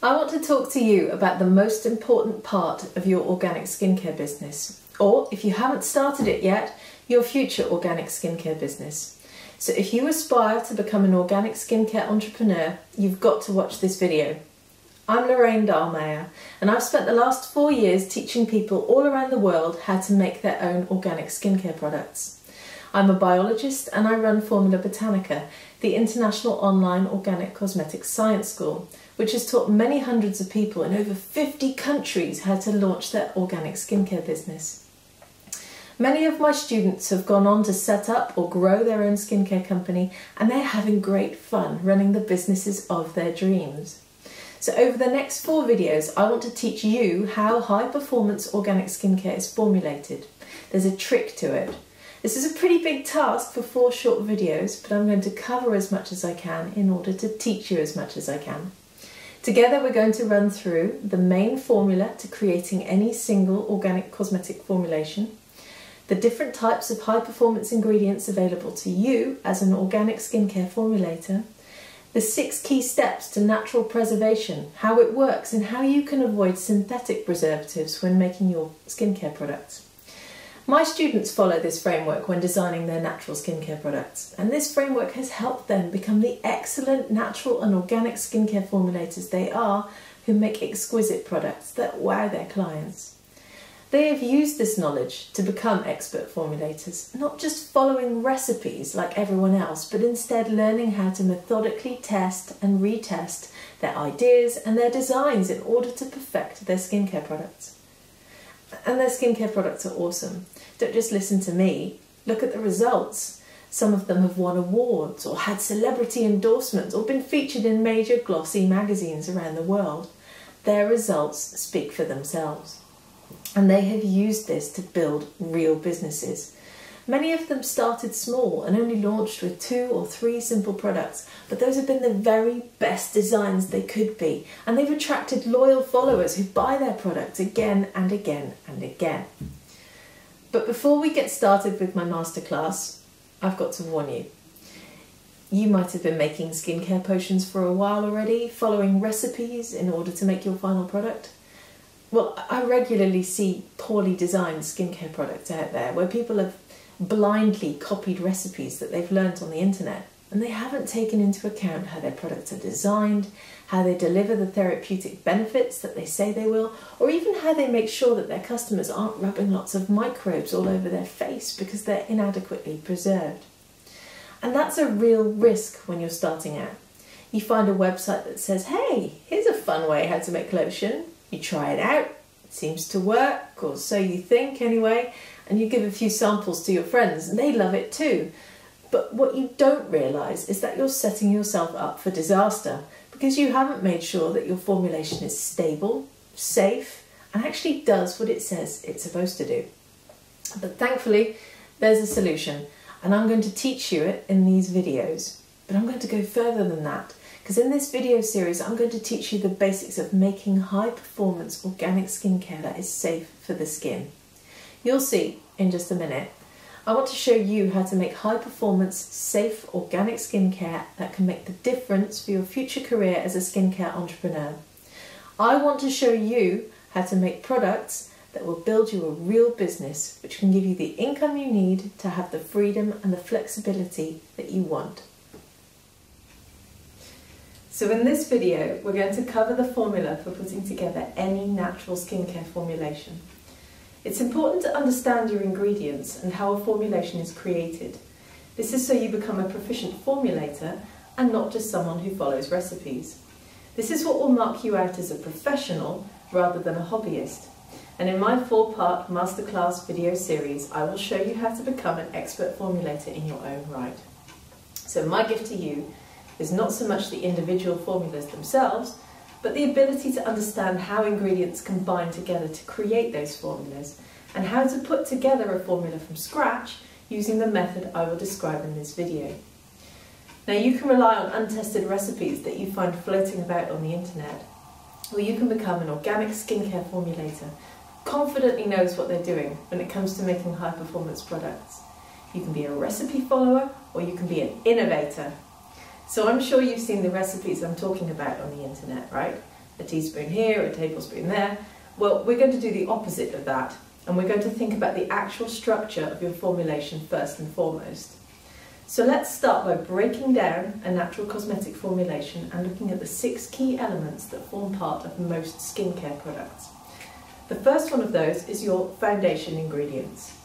I want to talk to you about the most important part of your organic skincare business, or if you haven't started it yet, your future organic skincare business. So if you aspire to become an organic skincare entrepreneur, you've got to watch this video. I'm Lorraine Dallmeier, and I've spent the last four years teaching people all around the world how to make their own organic skincare products. I'm a biologist and I run Formula Botanica, the international online organic cosmetics science school, which has taught many hundreds of people in over 50 countries how to launch their organic skincare business. Many of my students have gone on to set up or grow their own skincare company and they're having great fun running the businesses of their dreams. So over the next four videos, I want to teach you how high performance organic skincare is formulated. There's a trick to it. This is a pretty big task for four short videos, but I'm going to cover as much as I can in order to teach you as much as I can. Together we're going to run through the main formula to creating any single organic cosmetic formulation, the different types of high performance ingredients available to you as an organic skincare formulator, the six key steps to natural preservation, how it works and how you can avoid synthetic preservatives when making your skincare products. My students follow this framework when designing their natural skincare products, and this framework has helped them become the excellent natural and organic skincare formulators they are who make exquisite products that wow their clients. They have used this knowledge to become expert formulators, not just following recipes like everyone else, but instead learning how to methodically test and retest their ideas and their designs in order to perfect their skincare products. And their skincare products are awesome. Don't just listen to me, look at the results. Some of them have won awards or had celebrity endorsements or been featured in major glossy magazines around the world. Their results speak for themselves. And they have used this to build real businesses. Many of them started small and only launched with two or three simple products, but those have been the very best designs they could be, and they've attracted loyal followers who buy their products again and again and again. But before we get started with my masterclass, I've got to warn you. You might have been making skincare potions for a while already, following recipes in order to make your final product. Well, I regularly see poorly designed skincare products out there where people have blindly copied recipes that they've learnt on the internet and they haven't taken into account how their products are designed, how they deliver the therapeutic benefits that they say they will, or even how they make sure that their customers aren't rubbing lots of microbes all over their face because they're inadequately preserved. And that's a real risk when you're starting out. You find a website that says, hey, here's a fun way how to make lotion. You try it out, it seems to work, or so you think anyway, and you give a few samples to your friends and they love it too. But what you don't realise is that you're setting yourself up for disaster because you haven't made sure that your formulation is stable, safe, and actually does what it says it's supposed to do. But thankfully, there's a solution, and I'm going to teach you it in these videos. But I'm going to go further than that because in this video series, I'm going to teach you the basics of making high performance organic skincare that is safe for the skin. You'll see in just a minute. I want to show you how to make high performance, safe, organic skincare that can make the difference for your future career as a skincare entrepreneur. I want to show you how to make products that will build you a real business which can give you the income you need to have the freedom and the flexibility that you want. So in this video, we're going to cover the formula for putting together any natural skincare formulation. It's important to understand your ingredients and how a formulation is created. This is so you become a proficient formulator and not just someone who follows recipes. This is what will mark you out as a professional rather than a hobbyist. And in my four-part masterclass video series, I will show you how to become an expert formulator in your own right. So my gift to you is not so much the individual formulas themselves, but the ability to understand how ingredients combine together to create those formulas and how to put together a formula from scratch using the method I will describe in this video. Now you can rely on untested recipes that you find floating about on the internet, or you can become an organic skincare formulator confidently knows what they're doing when it comes to making high performance products. You can be a recipe follower or you can be an innovator so I'm sure you've seen the recipes I'm talking about on the internet, right? a teaspoon here, a tablespoon there. Well, we're going to do the opposite of that, and we're going to think about the actual structure of your formulation first and foremost. So let's start by breaking down a natural cosmetic formulation and looking at the six key elements that form part of most skincare products. The first one of those is your foundation ingredients.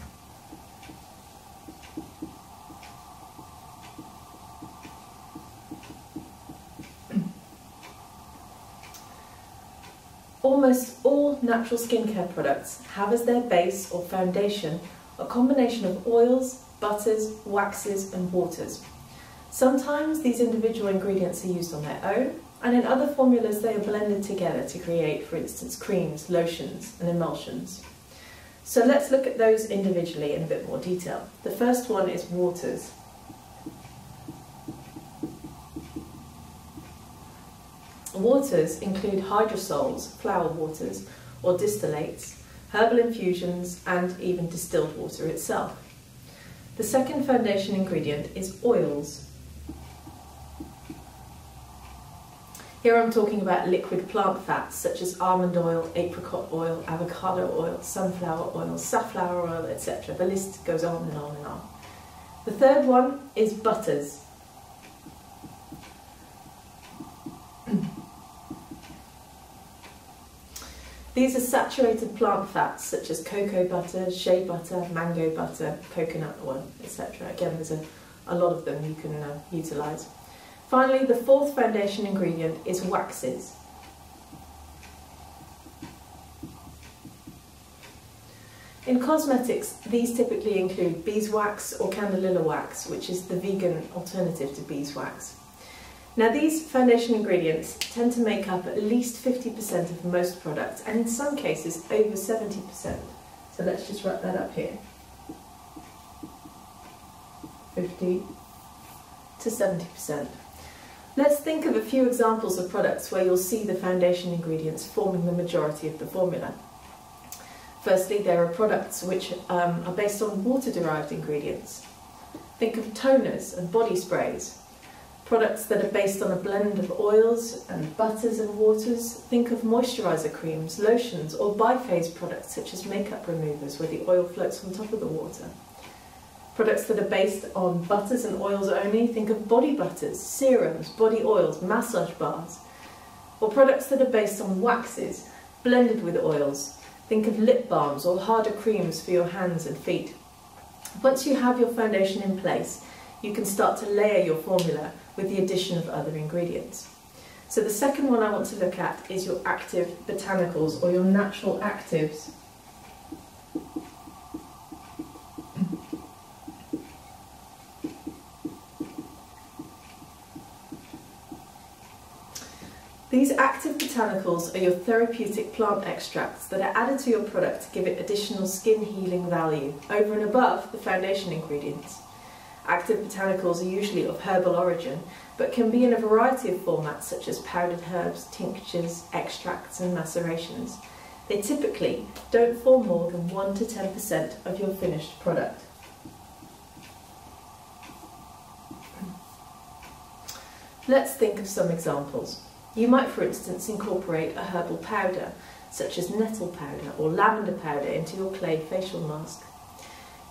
Almost all natural skincare products have as their base or foundation a combination of oils, butters, waxes and waters. Sometimes these individual ingredients are used on their own, and in other formulas they are blended together to create, for instance, creams, lotions and emulsions. So let's look at those individually in a bit more detail. The first one is waters. Waters include hydrosols, flower waters, or distillates, herbal infusions, and even distilled water itself. The second foundation ingredient is oils. Here I'm talking about liquid plant fats such as almond oil, apricot oil, avocado oil, sunflower oil, safflower oil, etc. The list goes on and on and on. The third one is butters. These are saturated plant fats such as cocoa butter, shea butter, mango butter, coconut oil, etc. Again, there's a, a lot of them you can uh, utilise. Finally, the fourth foundation ingredient is waxes. In cosmetics, these typically include beeswax or candelilla wax, which is the vegan alternative to beeswax. Now these foundation ingredients tend to make up at least 50% of most products and in some cases over 70%. So let's just write that up here. 50 to 70%. Let's think of a few examples of products where you'll see the foundation ingredients forming the majority of the formula. Firstly, there are products which um, are based on water-derived ingredients. Think of toners and body sprays, Products that are based on a blend of oils and butters and waters. Think of moisturiser creams, lotions or biphase products such as makeup removers where the oil floats on top of the water. Products that are based on butters and oils only, think of body butters, serums, body oils, massage bars. Or products that are based on waxes, blended with oils. Think of lip balms or harder creams for your hands and feet. Once you have your foundation in place, you can start to layer your formula with the addition of other ingredients. So the second one I want to look at is your active botanicals or your natural actives. These active botanicals are your therapeutic plant extracts that are added to your product to give it additional skin healing value over and above the foundation ingredients. Active botanicals are usually of herbal origin, but can be in a variety of formats such as powdered herbs, tinctures, extracts and macerations. They typically don't form more than 1 to 10% of your finished product. Let's think of some examples. You might, for instance, incorporate a herbal powder, such as nettle powder or lavender powder, into your clay facial mask.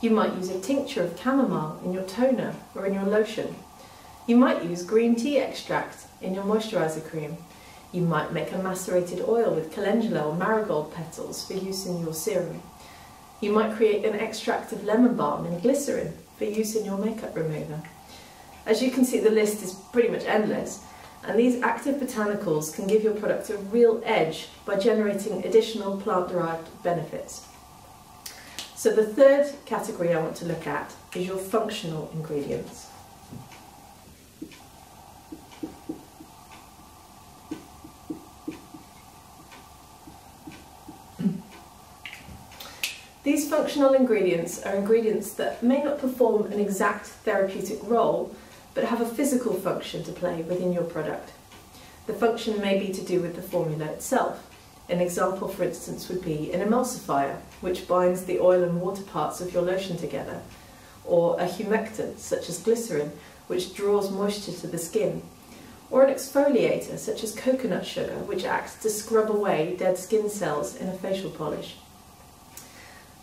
You might use a tincture of chamomile in your toner or in your lotion. You might use green tea extract in your moisturiser cream. You might make a macerated oil with calendula or marigold petals for use in your serum. You might create an extract of lemon balm in glycerin for use in your makeup remover. As you can see, the list is pretty much endless, and these active botanicals can give your product a real edge by generating additional plant-derived benefits. So the third category I want to look at is your functional ingredients. These functional ingredients are ingredients that may not perform an exact therapeutic role, but have a physical function to play within your product. The function may be to do with the formula itself. An example, for instance, would be an emulsifier, which binds the oil and water parts of your lotion together, or a humectant, such as glycerin, which draws moisture to the skin, or an exfoliator such as coconut sugar, which acts to scrub away dead skin cells in a facial polish.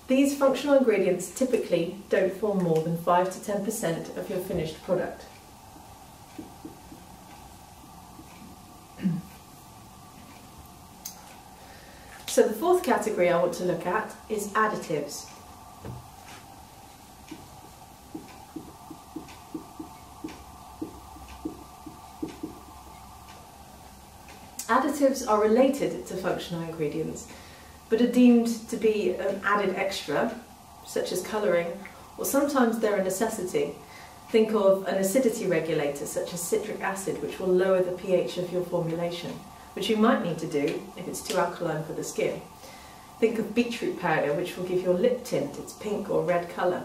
These functional ingredients typically don't form more than 5 to 10% of your finished product. So the fourth category I want to look at is additives. Additives are related to functional ingredients, but are deemed to be an added extra, such as colouring, or sometimes they're a necessity. Think of an acidity regulator, such as citric acid, which will lower the pH of your formulation, which you might need to do if it's too alkaline for the skin. Think of beetroot powder, which will give your lip tint its pink or red colour.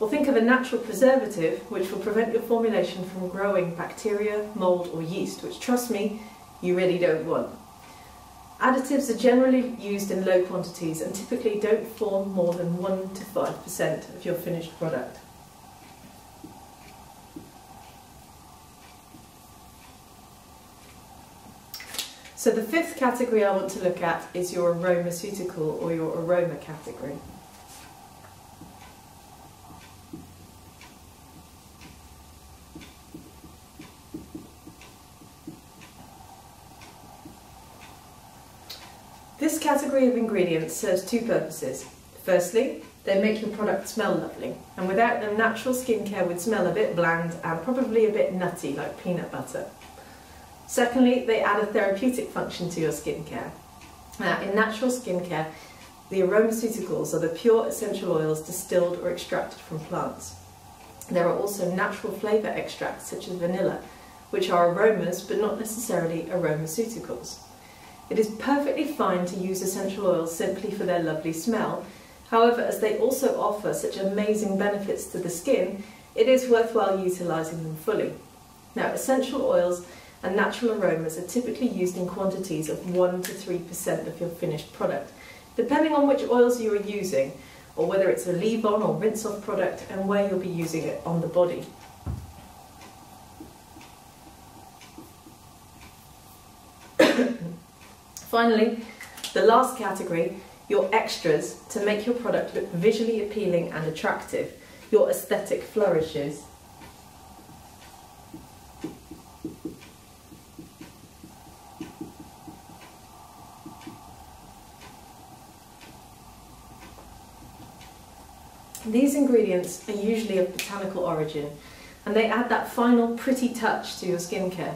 Or think of a natural preservative, which will prevent your formulation from growing bacteria, mould or yeast, which trust me, you really don't want. Additives are generally used in low quantities and typically don't form more than 1 to 5% of your finished product. So the fifth category I want to look at is your aromaceutical or your aroma category. This category of ingredients serves two purposes. Firstly, they make your product smell lovely, and without them natural skincare would smell a bit bland and probably a bit nutty like peanut butter. Secondly, they add a therapeutic function to your skincare. Now, in natural skincare, the aromaceuticals are the pure essential oils distilled or extracted from plants. There are also natural flavour extracts such as vanilla, which are aromas but not necessarily aromaceuticals. It is perfectly fine to use essential oils simply for their lovely smell. However, as they also offer such amazing benefits to the skin, it is worthwhile utilising them fully. Now, essential oils and natural aromas are typically used in quantities of 1 to 3% of your finished product, depending on which oils you are using, or whether it's a leave-on or rinse-off product, and where you'll be using it on the body. Finally, the last category, your extras to make your product look visually appealing and attractive, your aesthetic flourishes. These ingredients are usually of botanical origin and they add that final pretty touch to your skincare.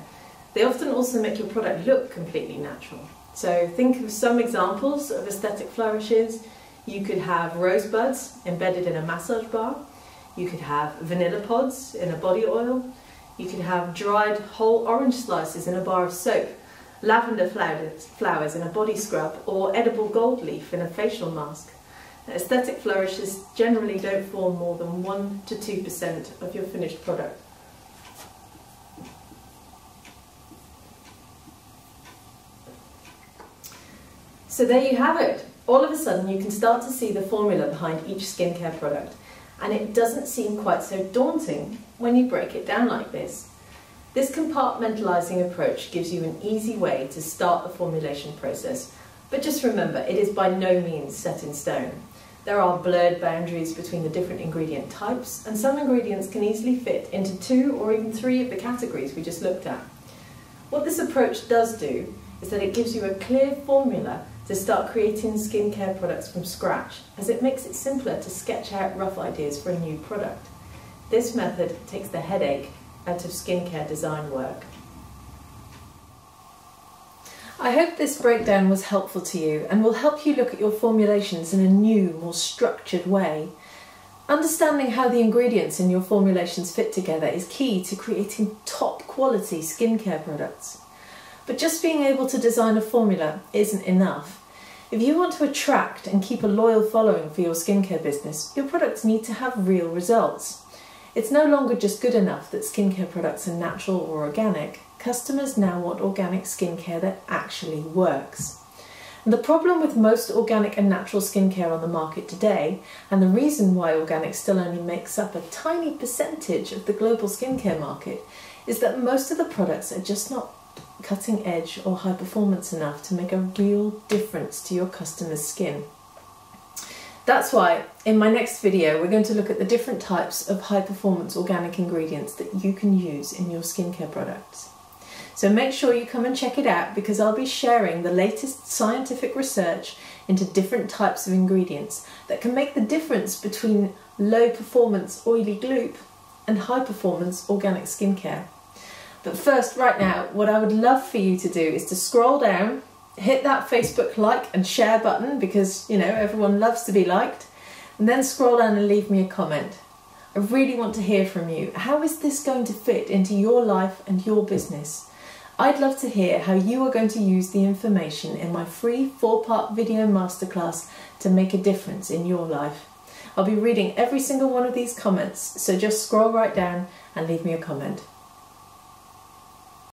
They often also make your product look completely natural. So think of some examples of aesthetic flourishes. You could have rosebuds embedded in a massage bar. You could have vanilla pods in a body oil. You could have dried whole orange slices in a bar of soap, lavender flowers in a body scrub, or edible gold leaf in a facial mask. Aesthetic flourishes generally don't form more than 1 to 2% of your finished product. So there you have it. All of a sudden you can start to see the formula behind each skincare product and it doesn't seem quite so daunting when you break it down like this. This compartmentalising approach gives you an easy way to start the formulation process, but just remember it is by no means set in stone. There are blurred boundaries between the different ingredient types and some ingredients can easily fit into two or even three of the categories we just looked at. What this approach does do is that it gives you a clear formula to start creating skincare products from scratch, as it makes it simpler to sketch out rough ideas for a new product. This method takes the headache out of skincare design work. I hope this breakdown was helpful to you and will help you look at your formulations in a new, more structured way. Understanding how the ingredients in your formulations fit together is key to creating top quality skincare products. But just being able to design a formula isn't enough. If you want to attract and keep a loyal following for your skincare business, your products need to have real results. It's no longer just good enough that skincare products are natural or organic. Customers now want organic skincare that actually works. The problem with most organic and natural skincare on the market today, and the reason why organic still only makes up a tiny percentage of the global skincare market, is that most of the products are just not cutting edge or high performance enough to make a real difference to your customer's skin. That's why in my next video we're going to look at the different types of high performance organic ingredients that you can use in your skincare products. So make sure you come and check it out because I'll be sharing the latest scientific research into different types of ingredients that can make the difference between low performance oily gloop and high performance organic skincare. But first, right now, what I would love for you to do is to scroll down, hit that Facebook like and share button because, you know, everyone loves to be liked, and then scroll down and leave me a comment. I really want to hear from you. How is this going to fit into your life and your business? I'd love to hear how you are going to use the information in my free four part video masterclass to make a difference in your life. I'll be reading every single one of these comments, so just scroll right down and leave me a comment.